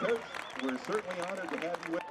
Coach, we're certainly honored to have you with